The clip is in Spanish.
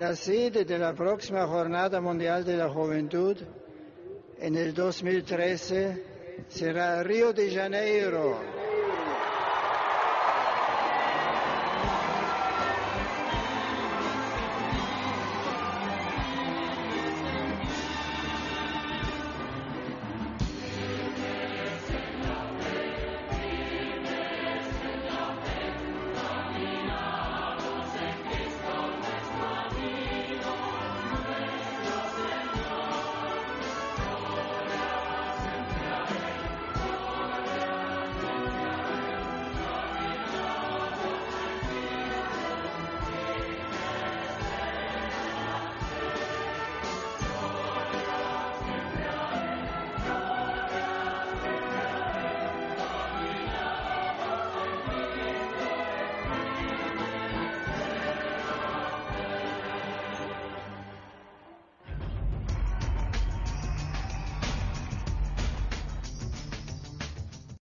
La sede de la próxima Jornada Mundial de la Juventud en el 2013 será Río de Janeiro.